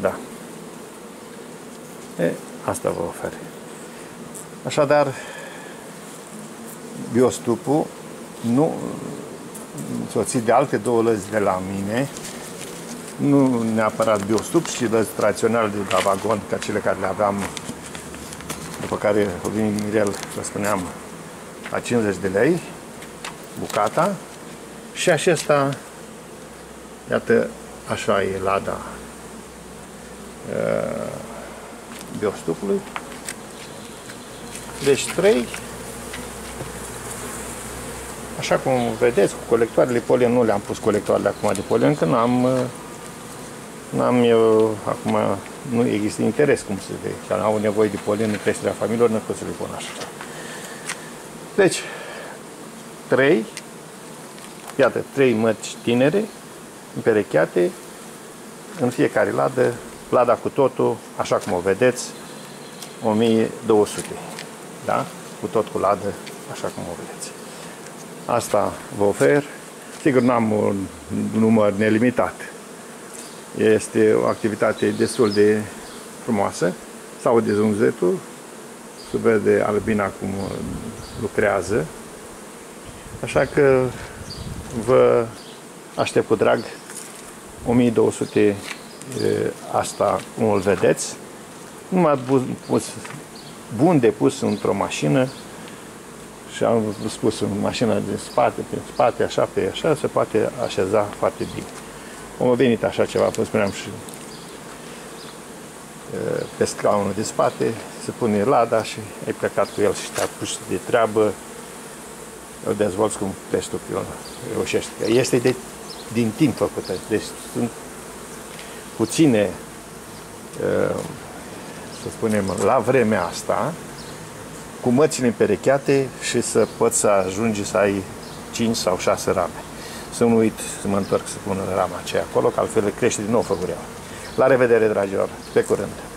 Da. E, asta vă ofer. Așadar, biostupul nu însoțit de alte două lăzi de la mine, nu neapărat biostup, ci lăzi tradiționale de la vagon, ca cele care le aveam, după care o vin Mirel, vă spuneam, la 50 de lei, bucata, și acesta, iată, așa e lada uh, biostupului. Deci 3 Așa cum vedeți, cu colectoarele polen nu le-am pus colectoarele acum de polen, că n-am n-am eu acum, nu există interes, cum se vede, că au nevoie de polen în creșterea familiilor, nu pot să le pun așa. Deci, trei, iată, trei mărci tinere, împerecheate, în fiecare ladă, lada cu totul, așa cum o vedeți, 1200, da? Cu tot cu ladă, așa cum o vedeți. Asta vă ofer. Sigur, nu am un număr nelimitat. Este o activitate destul de frumoasă. Sau de zunzetul, se vede albina cum lucrează. Așa că vă aștept cu drag 1200 asta cum îl vedeți. Numai pus, bun de pus într-o mașină și am spus în mașina din spate, prin spate, așa pe așa, se poate așeza foarte bine. Am venit așa ceva, cum spuneam și pe scaunul de spate, se pune lada și ai plecat cu el și te pus de treabă, îl dezvolți cum crezi tu că reușești. Este de, din timp făcută, deci sunt puține, să spunem, la vremea asta, cu mățile împerecheate și să poți să ajungi să ai 5 sau 6 rame. Să nu uit să mă întorc să pun rama aceea acolo, că altfel crește din nou făgureaua. La revedere, dragilor! Pe curând!